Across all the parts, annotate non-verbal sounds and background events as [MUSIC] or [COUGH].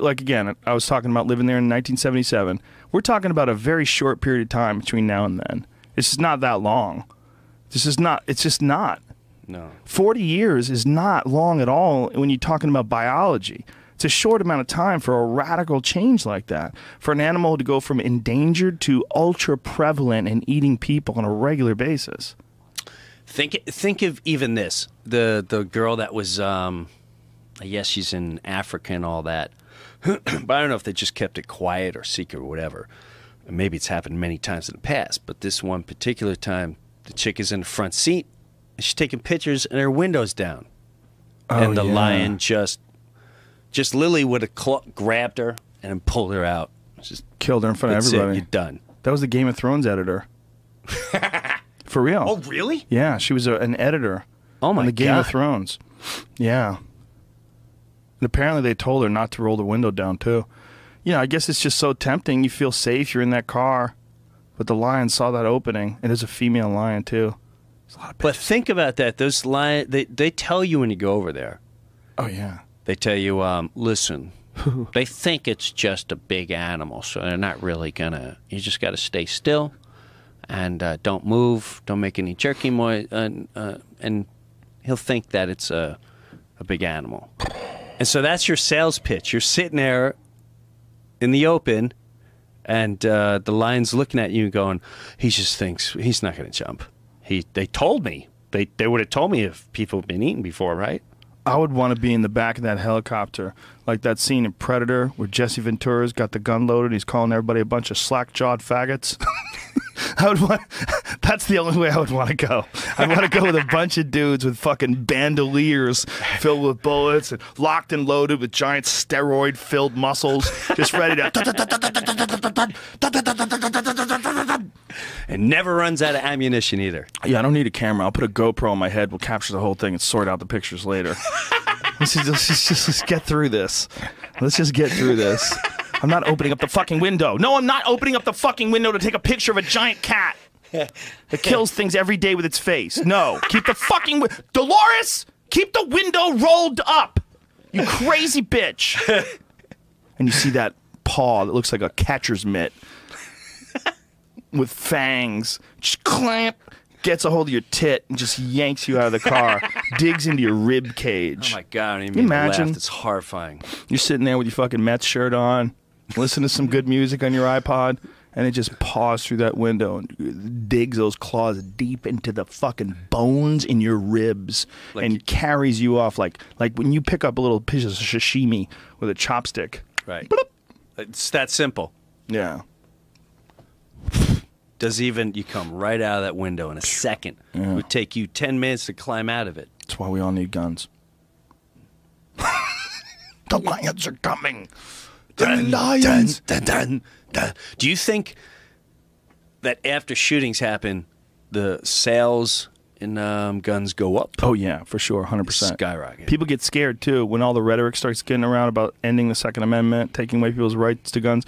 like again, I was talking about living there in 1977. We're talking about a very short period of time between now and then. This is not that long. This is not. It's just not. No. 40 years is not long at all when you're talking about biology. It's a short amount of time for a radical change like that. For an animal to go from endangered to ultra prevalent and eating people on a regular basis. Think think of even this the the girl that was um, yes she's in Africa and all that, [CLEARS THROAT] but I don't know if they just kept it quiet or secret or whatever. Maybe it's happened many times in the past, but this one particular time, the chick is in the front seat. And she's taking pictures and her window's down, Oh, and the yeah. lion just just Lily would have cl- grabbed her and then pulled her out. Just Killed her in front of that's it, everybody. you're done. That was the Game of Thrones editor. [LAUGHS] For real. Oh really? Yeah, she was a, an editor Oh my on the Game of Thrones. Yeah. And apparently they told her not to roll the window down too. You know, I guess it's just so tempting. You feel safe. You're in that car, but the lion saw that opening. And It is a female lion too. A lot of But think about that. Those lion they they tell you when you go over there. oh yeah. They tell you, um, listen, [LAUGHS] they think it's just a big animal, so they're not really gonna. You just got to stay still and uh, don't move, don't make any jerky noise, uh, uh, and he'll think that it's a a big animal. And so that's your sales pitch. You're sitting there in the open, and uh, the lion's looking at you, going, "He just thinks he's not gonna jump." He they told me. They they would have told me if people have been eaten before, right? I would want to be in the back of that helicopter, like that scene in Predator where Jesse Ventura's got the gun loaded. He's calling everybody a bunch of slack-jawed faggots. [LAUGHS] [LAUGHS] I would want. That's the only way I would want to go. I want to go with a bunch of dudes with fucking bandoliers filled with bullets and locked and loaded with giant steroid-filled muscles, just ready to. [LAUGHS] and never runs out of ammunition either. Yeah, I don't need a camera. I'll put a GoPro on my head. We'll capture the whole thing and sort out the pictures later. [LAUGHS] let's, just, let's, just, just- let's get through this. Let's just get through this. I'm not opening up the fucking window. No, I'm not opening up the fucking window to take a picture of a giant cat that kills things every day with its face. No, keep the fucking wi- Dolores. Keep the window rolled up. You crazy bitch. And you see that paw that looks like a catcher's mitt with fangs. Just clamp, gets a hold of your tit and just yanks you out of the car, digs into your rib cage. Oh my god! I don't even you imagine? laugh. It's horrifying. You're sitting there with your fucking Mets shirt on, listen to some good music on your iPod, and it just paws through that window and digs those claws deep into the fucking bones in your ribs Like and carries you off like like when you pick up a little piece of sashimi with a chopstick. Right. Bloop. It's that simple. Yeah. Does even you come right out of that window in a second? It would take you ten minutes to climb out of it. That's why we all need guns. [LAUGHS] the lions are coming. The lions. Dun, dun, dun. Do you think that after shootings happen, the sales in um, guns go up? Oh yeah, for sure, hundred percent. Skyrocket. People get scared too when all the rhetoric starts getting around about ending the Second Amendment, taking away people's rights to guns.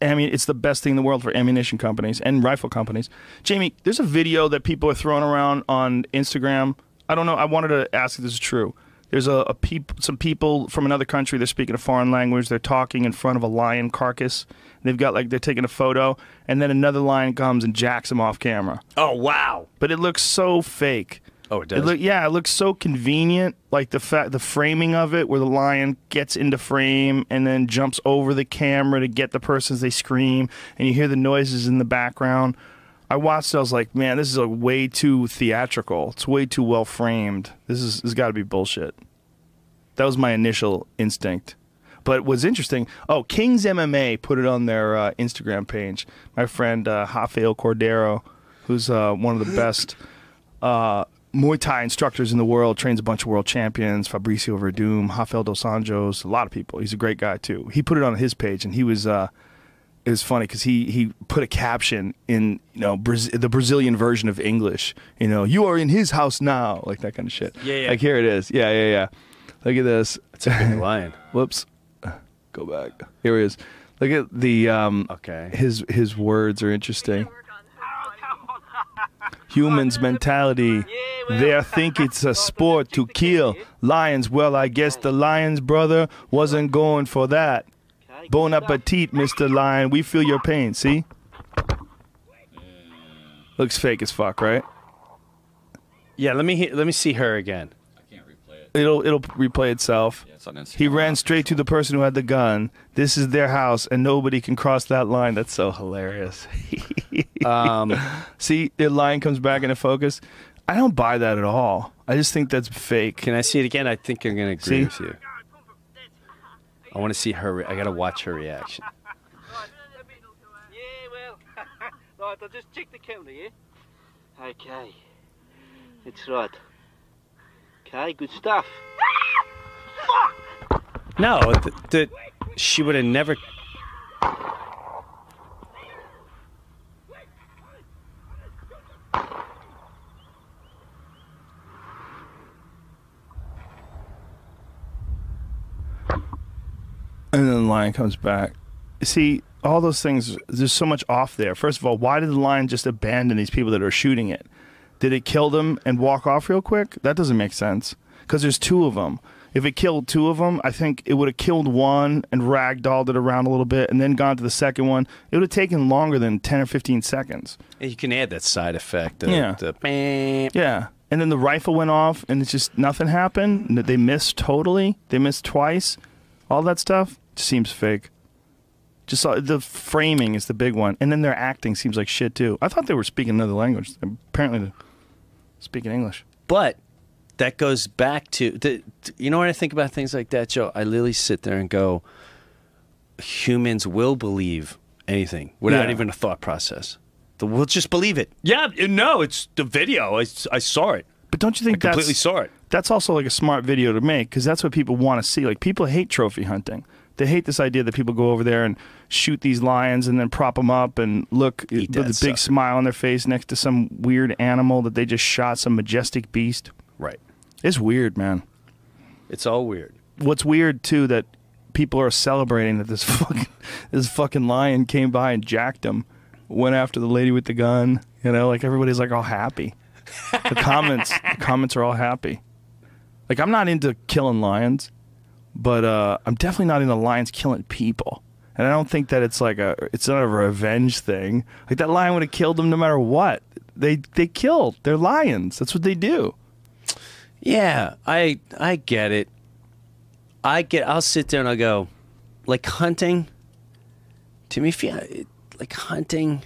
I mean, it's the best thing in the world for ammunition companies and rifle companies. Jamie, there's a video that people are throwing around on Instagram. I don't know. I wanted to ask if this is true. There's a, a peop, some people from another country. They're speaking a foreign language. They're talking in front of a lion carcass. They've got like they're taking a photo, and then another lion comes and jacks them off camera. Oh wow! But it looks so fake. Oh, it does. look, yeah, it looks so convenient. Like the fa- the framing of it, where the lion gets into frame and then jumps over the camera to get the person as they scream, and you hear the noises in the background. I watched. it, I was like, man, this is a way too theatrical. It's way too well framed. This is has got to be bullshit. That was my initial instinct. But what's interesting, oh, Kings MMA put it on their uh, Instagram page. My friend uh, Rafael Cordero, who's uh, one of the best uh, Muay Thai instructors in the world, trains a bunch of world champions, Fabricio Werdum, Rafael Dos Anjos, a lot of people. He's a great guy too. He put it on his page, and he was uh, it was funny because he he put a caption in you know Braz- the Brazilian version of English. You know, you are in his house now, like that kind of shit. Yeah, yeah. Like here it is. Yeah, yeah, yeah. Look at this. It's a big lion. Whoops. Go back. Here he is. Look at the um Okay. his his words are interesting. [LAUGHS] Humans mentality. They think it's a sport to kill lions. Well, I guess the lion's brother wasn't going for that. Bon appetit, Mr. Lion. We feel your pain. See? Looks fake as fuck, right? Yeah, let me he- let me see her again. I can't replay it. It'll it'll replay itself. Yeah, it's on Instagram. He ran straight to the person who had the gun. This is their house, and nobody can cross that line. That's so hilarious. [LAUGHS] Um, See, the line comes back into focus. I don't buy that at all. I just think that's fake. can I see it again? I think I'm gonna agree See? with you. I want to see her. Re- I gotta watch her reaction. Yeah, well, [LAUGHS] right, I'll just check the counter, yeah? Okay. That's right. Okay, good stuff. [LAUGHS] No, th- th- she would have never. And then the lion comes back. See, all those things, there's so much off there. First of all, why did the lion just abandon these people that are shooting it? Did it kill them and walk off real quick? That doesn't make sense. Because there's two of them. If it killed two of them, I think it would have killed one and ragdolled it around a little bit and then gone to the second one. It would have taken longer than 10 or 15 seconds. You can add that side effect. The, Yeah. The. Yeah. And then the rifle went off and it's just nothing happened. They missed totally. They missed twice. All that stuff seems fake. Just uh, the framing is the big one. And then their acting seems like shit too. I thought they were speaking another language. Apparently they're speaking English. But that goes back to the, you know when I think about things like that, Joe. I literally sit there and go, humans will believe anything without Yeah. even a thought process. The, we'll just believe it. Yeah, no, it's the video. I, I saw it. But don't you I think completely that's saw it. that's also like a smart video to make because that's what people want to see. Like people hate trophy hunting. They hate this idea that people go over there and shoot these lions and then prop them up and look Eat with a big sucker. smile on their face next to some weird animal that they just shot, some majestic beast. Right. It's weird, man. It's all weird. What's weird too that people are celebrating that this [LAUGHS] fucking this fucking lion came by and jacked him, went after the lady with the gun. You know, like everybody's like all happy. The comments, the [LAUGHS] comments are all happy. Like I'm not into killing lions, but uh, I'm definitely not into lions killing people. And I don't think that it's like a it's not a revenge thing. Like that lion would have killed them no matter what. They they killed. They're lions. That's what they do. Yeah, I I get it. I get. I'll sit there and I'll go, like hunting. To me, like hunting.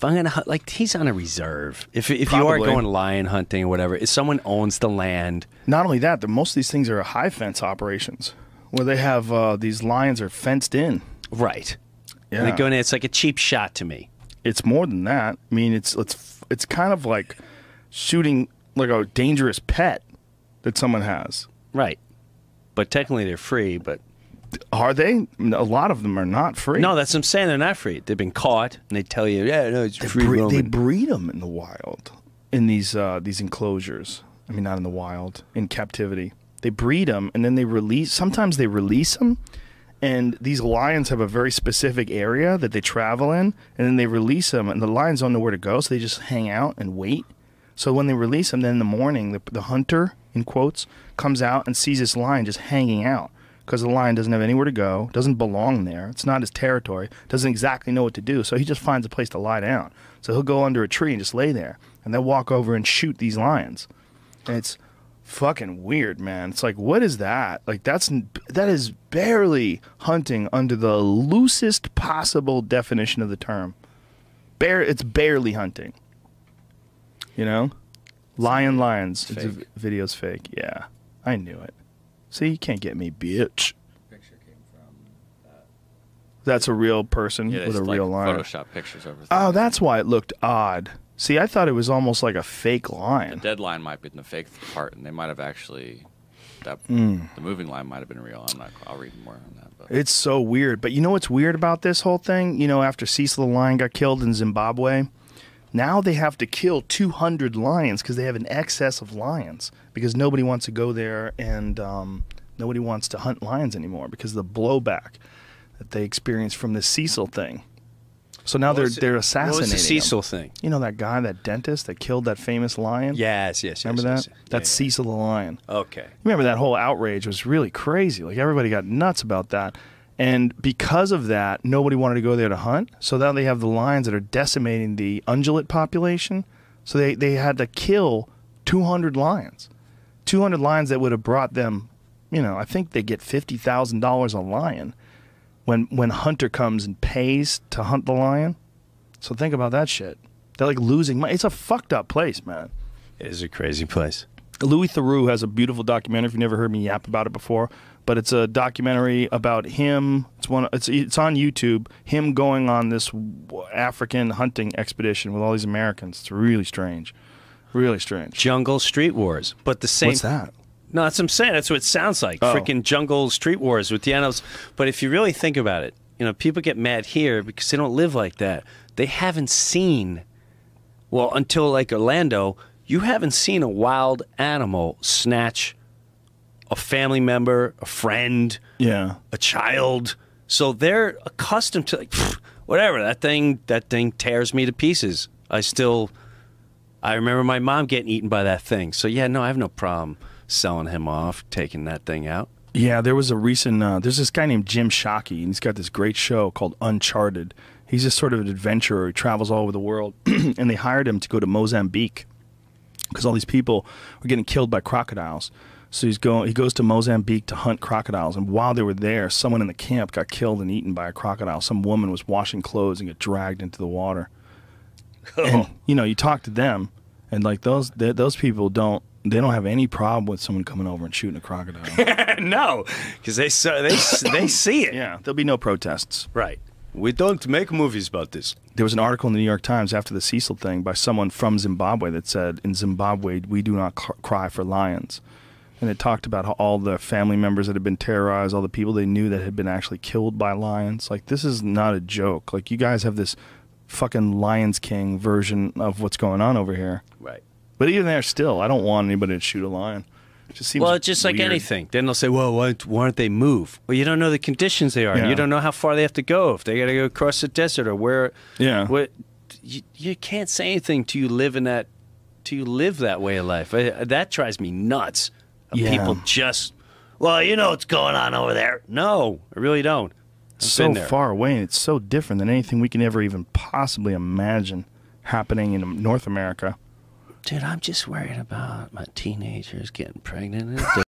If I'm gonna hunt, like he's on a reserve. If if you are going lion hunting or whatever, if someone owns the land, Not only that, the, most of these things are high fence operations where they have uh, these lions are fenced in. right? Yeah. And they go in. It's like a cheap shot to me. It's more than that. I mean, it's it's it's kind of like shooting like a dangerous pet that someone has. Right. But technically, they're free. But Are they? A lot of them are not free. no, that's what I'm saying. They're not free. They've been caught, and they tell you, yeah, no, it's they, free bre- they breed them in the wild in these uh, these enclosures. I mean, not in the wild, in captivity. They breed them and then they release. Sometimes they release them, and these lions have a very specific area that they travel in, and then they release them, and the lions don't know where to go, so they just hang out and wait. So when they release them, then in the morning, the, the hunter, in quotes, comes out and sees this lion just hanging out because the lion doesn't have anywhere to go, doesn't belong there. It's not his territory, doesn't exactly know what to do. So he just finds a place to lie down. So he'll go under a tree and just lay there, and then walk over and shoot these lions. And it's fucking weird, man. It's like, what is that? Like that's that is barely hunting under the loosest possible definition of the term. Bare, it's barely hunting. You know, lion lions. It's video's fake. Yeah, I knew it. See, you can't get me, bitch. Picture came from. That's a real person Yeah, with a like real lion. Photoshop pictures over. Oh, that's why it looked odd. See, I thought it was almost like a fake line. The dead line might be in the fake part, and they might have actually. That Hmm. the moving line might have been real. I'm not. I'll read more on that. But It's so weird. But you know what's weird about this whole thing? You know, after Cecil the lion got killed in Zimbabwe, now they have to kill 200 lions because they have an excess of lions because nobody wants to go there and um, nobody wants to hunt lions anymore because of the blowback that they experienced from this Cecil thing. So now they're they're What was assassinating. the him. Cecil thing? You know that guy, that dentist that killed that famous lion. Yes, yes, yes. Remember yes, that? yes. That's Yeah, Cecil the lion. yeah. Okay. Remember that whole outrage was really crazy. Like everybody got nuts about that. And because of that, nobody wanted to go there to hunt. So now they have the lions that are decimating the ungulate population. So they, they had to kill 200 lions. 200 lions that would have brought them, you know, I think they get $50,000 a lion when when hunter comes and pays to hunt the lion. So think about that shit. They're like losing money. It's a fucked up place, man. It is a crazy place. Louis Theroux has a beautiful documentary. If you've never heard me yap about it before, but it's a documentary about him. It's one. It's it's on YouTube. Him going on this African hunting expedition with all these Americans. It's really strange, really strange. Jungle Street Wars, but the same. What's that? No, that's what I'm saying. That's what it sounds like. Oh. Freaking jungle street wars with the animals. But if you really think about it, you know, people get mad here because they don't live like that. They haven't seen, well, until like Orlando, you haven't seen a wild animal snatch a family member, a friend, Yeah, a child. So they're accustomed to like "Pfft, whatever that thing. That thing tears me to pieces. I still, I remember my mom getting eaten by that thing. So yeah, no, I have no problem selling him off, taking that thing out. yeah. There was a recent. Uh, there's this guy named Jim Shockey, and he's got this great show called Uncharted. He's just sort of an adventurer. He travels all over the world, [CLEARS THROAT] and they hired him to go to Mozambique because all these people were getting killed by crocodiles. So he's going. He goes to Mozambique to hunt crocodiles, and while they were there, someone in the camp got killed and eaten by a crocodile. Some woman was washing clothes and got dragged into the water. [LAUGHS] And you know, you talk to them, and like those they, those people don't they don't have any problem with someone coming over and shooting a crocodile. [LAUGHS] no, because they saw, they [COUGHS] they see it. yeah, there'll be no protests. Right. We don't make movies about this. There was an article in the New York Times after the Cecil thing by someone from Zimbabwe that said, "In Zimbabwe, we do not cr- cry for lions." And it talked about how all the family members that had been terrorized, all the people they knew that had been actually killed by lions. Like this is not a joke. Like you guys have this fucking Lions King version of what's going on over here. Right. But even there, still, I don't want anybody to shoot a lion. It just seems Well, it's just like anything. Then they'll say, "Well, why, why don't they move?" Well, you don't know the conditions they are. Yeah. You don't know how far they have to go. If they got to go across the desert or where. Yeah. What you, you can't say anything till you live in that. Till you live that way of life. I, that drives me nuts. Yeah. People just. Well, you know what's going on over there. No, I really don't. I've so far away and it's so different than anything we can ever even possibly imagine happening in North America. Dude, I'm just worried about my teenagers getting pregnant. [LAUGHS]